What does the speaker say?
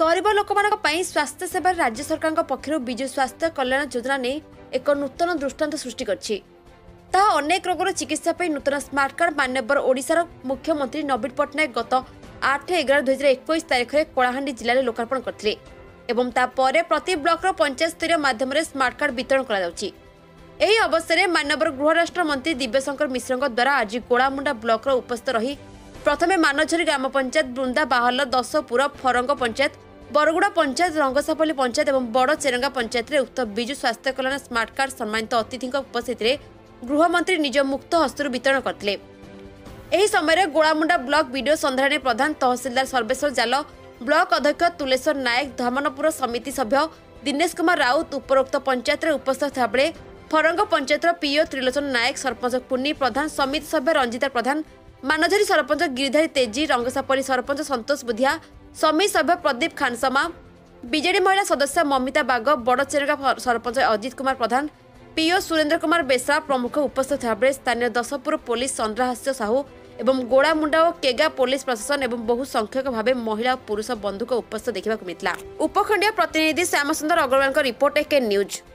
ଗରିବ ଲୋକମାନଙ୍କ ପାଇଁ ସ୍ୱାସ୍ଥ୍ୟ ସେବାରେ ରାଜ୍ୟ ସରକାରଙ୍କ ପକ୍ଷରୁ ବିଜୁ ସ୍ୱାସ୍ଥ୍ୟ କଲ୍ୟାଣ ଯୋଜନା ନେଇ ଏକ ନୂତନ ଦୃଷ୍ଟାନ୍ତ ସୃଷ୍ଟି କରିଛି ତାହା ଅନେକ ରୋଗର ଚିକିତ୍ସା ପାଇଁ ନୂତନ ସ୍ମାର୍ଟ କାର୍ଡ ମାନ୍ୟବର ଓଡ଼ିଶାର ମୁଖ୍ୟମନ୍ତ୍ରୀ ନବୀନ ପଟ୍ଟନାୟକ ଗତ ଆଠ ଏଗାର ଦୁଇ ହଜାର ଏକୋଇଶ ତାରିଖରେ କଳାହାଣ୍ଡି ଜିଲ୍ଲାରେ ଲୋକାର୍ପଣ କରିଥିଲେ ଏବଂ ତାପରେ ପ୍ରତି ବ୍ଲକର ପଞ୍ଚାୟତସ୍ତରୀୟ ମାଧ୍ୟମରେ ସ୍ମାର୍ଟ କାର୍ଡ ବିତରଣ କରାଯାଉଛି ଏହି ଅବସରରେ ମାନ୍ୟବର ଗୃହରାଷ୍ଟ୍ର ମନ୍ତ୍ରୀ ଦିବ୍ୟଶଙ୍କର ମିଶ୍ରଙ୍କ ଦ୍ୱାରା ଆଜି ଗୋଳାମୁଣ୍ଡା ବ୍ଲକର ଉପସ୍ଥିତ ରହି ପ୍ରଥମে ମାନଝରି ଗ୍ରାମ ପଞ୍ଚାୟତ ବୃନ୍ଦା ବାହଲ ଦଶପୁର ଫରଙ୍ଗ ପଞ୍ଚାୟତ बरगुडा पंचायत पञ्चत रङसापल्ली पञ्चायत बड पंचायत पञ्चायत उक्त विजु स्वास्थ्य कल्याण स्मार्ट कार्ड सम्मानित अतिथि उपस्थित उपस्थितिले गृहमंत्री निज मुक्त हस्तु वितरण समय गोलामुण्डा ब्लक विडियो सन्ध्राणी प्रधान तहसीलदार सर्वेश्वर जाला ब्लक अध्यक्ष तुलेश्वर नायक धमनपुर समिति सभ्य दिनेश कुमार राउत उपरोक्त पंचायत पञ्चायत उपस्थित थाले फरङ पञ्चायत पीओ त्रिलोचन नायक सरपंच प्रधान समिति रंजिता प्रधान मानझरी सरपंच गिरिधारी तेजी रङसा सरपंच सन्तोष बुधिया समी सभ्य प्रदीप खानसमा विजेडि महिला सदस्य ममिता बाग बडेगा सरपंच अजित कुमार प्रधान पिओ सुरेंद्र कुमार बेसरा प्रमुख उपस्थित बेला स्थानीय दशपुर पोलिस चन्द्रहास्य केगा पुलिस प्रशासन एवं बहु संख्यक भाव महिला पुरुष बंधुक उपस्थित मिलता उपखण प्रतिनिधि Shyamsundar Agrawal report AK news